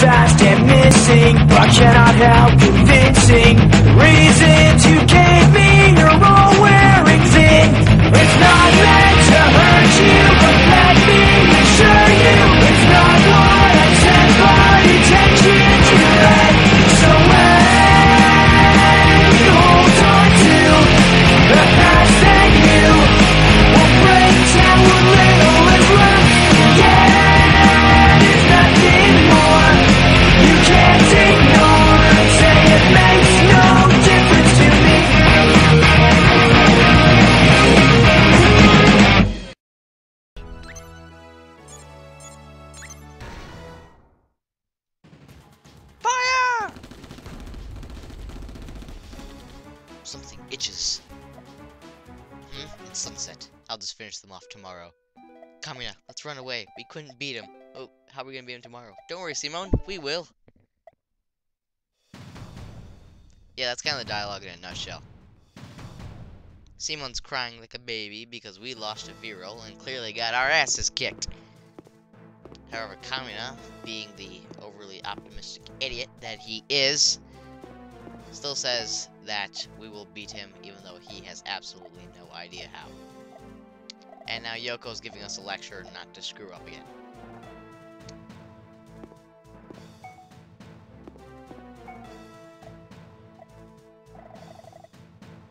fast and missing, but cannot help convincing reasons you sunset. I'll just finish them off tomorrow. Kamina, let's run away. We couldn't beat him. Oh, how are we gonna beat him tomorrow? Don't worry, Simon. We will. Yeah, that's kind of the dialogue in a nutshell. Simon's crying like a baby because we lost to Viral and clearly got our asses kicked. However, Kamina, being the overly optimistic idiot that he is, still says that we will beat him even though he has absolutely no idea how. And now Yoko's giving us a lecture not to screw up again.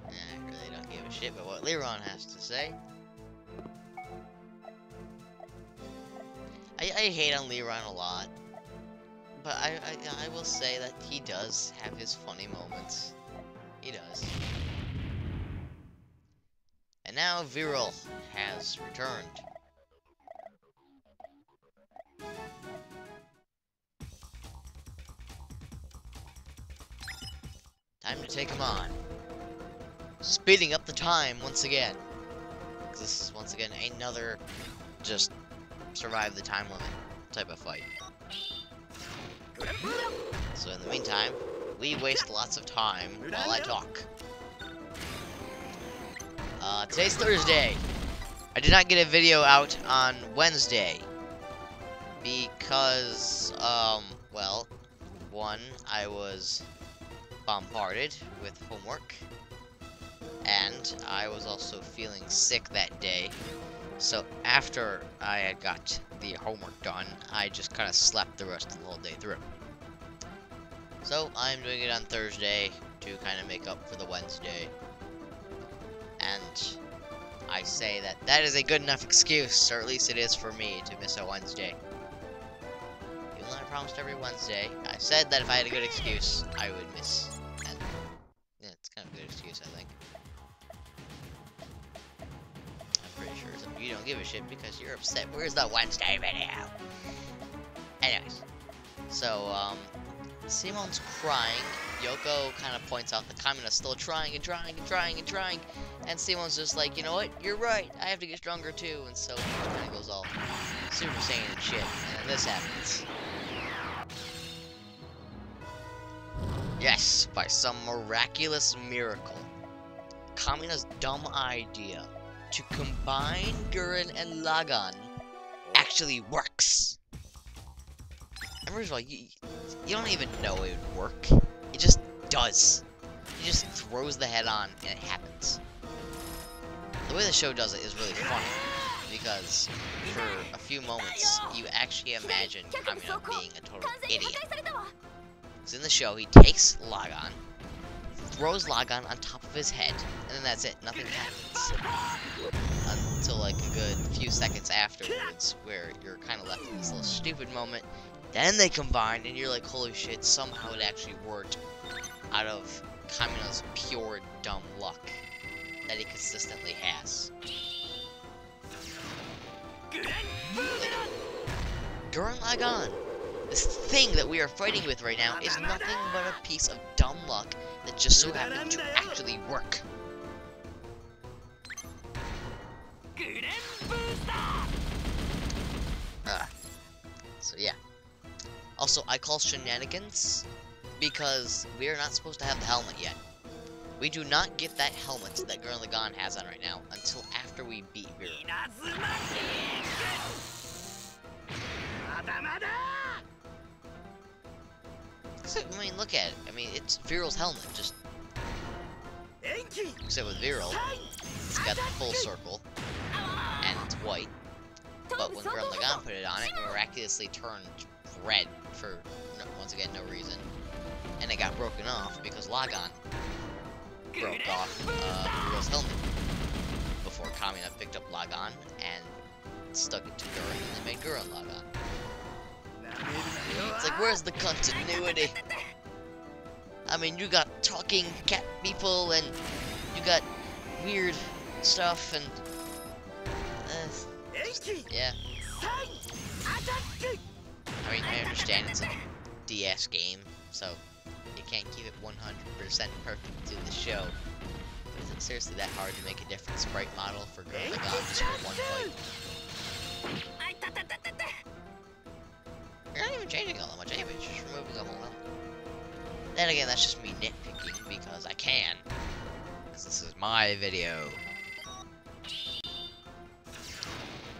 Eh, I really don't give a shit about what Leeron has to say. I, I hate on Leeron a lot. But I, I, I will say that he does have his funny moments. He does. And now Viral has returned. Time to take him on. Speeding up the time once again. this is once again another just survive the time limit type of fight. So in the meantime, we waste lots of time while I talk. Uh, today's Thursday. I did not get a video out on Wednesday because, um, well, one, I was bombarded with homework, and I was also feeling sick that day. So after I had got the homework done, I just kind of slept the rest of the whole day through. So I'm doing it on Thursday to kind of make up for the Wednesday. And I say that that is a good enough excuse, or at least it is for me, to miss a Wednesday. Even though I promised every Wednesday, I said that if I had a good excuse, I would miss. And yeah, it's kind of a good excuse, I think. You don't give a shit because you're upset. Where's the Wednesday video? Anyways, so um, Simon's crying. Yoko kind of points out that Kamina's still trying and trying and trying and trying. And Simon's just like, you know what? You're right. I have to get stronger too. And so he kind of goes all Super Saiyan and shit. And this happens. Yes, by some miraculous miracle, Kamina's dumb idea to combine Gurren and Lagann actually works. And first of all, you, you don't even know it would work. It just does. He just throws the head on and it happens. The way the show does it is really funny. Because for a few moments, you actually imagine Kamina being a total idiot. Because in the show, he takes Lagann, throws Lagann on top of his head, and then that's it. Nothing happens. Until like a good few seconds afterwards, where you're kind of left in this little stupid moment. Then they combine, and you're like, holy shit, somehow it actually worked out of Kamina's pure dumb luck that he consistently has. Gurren Lagann, this thing that we are fighting with right now, is nothing but a piece of dumb luck that just so happened to actually work. Uh, so yeah. Also, I call shenanigans because we are not supposed to have the helmet yet. We do not get that helmet that Gurren Lagann has on right now until after we beat Viral. I mean, look at it. I mean, it's Viral's helmet, just except with Viral, it's got the full circle and it's white. But when Gurren Lagann put it on, it miraculously turned red for no, once again no reason, and it got broken off because Lagann broke off uh, Viral's helmet before Kamina picked up Lagann and stuck it to Gurren and then made Gurren Lagann. It's like, where's the continuity? I mean, you got talking cat people, and you got weird stuff, and uh, yeah. I mean, I understand it's a DS game, so you can't keep it 100% perfect to the show. But is it seriously that hard to make a different sprite model for Girl Like God just for one fight? Changing all that much anyway, just removing the whole element. Then again, that's just me nitpicking because I can. Because this is my video.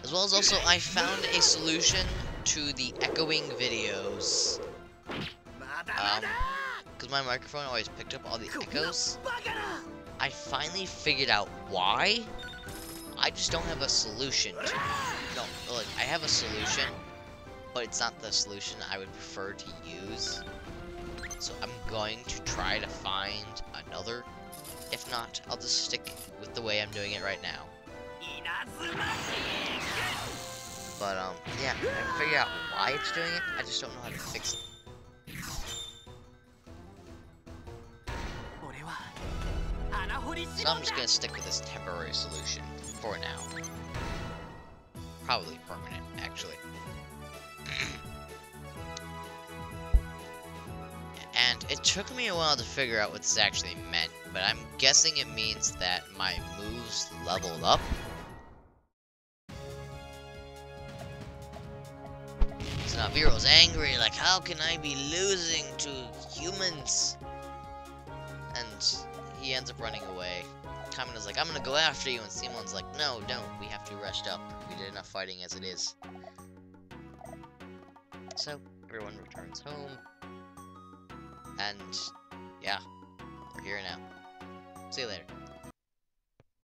As well as also, I found a solution to the echoing videos. Um, because my microphone always picked up all the echoes. I finally figured out why. I just don't have a solution to it. No, look, I have a solution, but it's not the solution I would prefer to use. So I'm going to try to find another. If not, I'll just stick with the way I'm doing it right now. But um, yeah, I figured out why it's doing it. I just don't know how to fix it. So I'm just gonna stick with this temporary solution for now. Probably permanent, actually. It took me a while to figure out what this actually meant, but I'm guessing it means that my moves leveled up. So now Viral's angry, like, how can I be losing to humans? And he ends up running away. Kamina's like, I'm gonna go after you, and Simon's like, no, don't, we have to rest up. We did enough fighting as it is. So, everyone returns home. And, yeah, we're here now. See you later.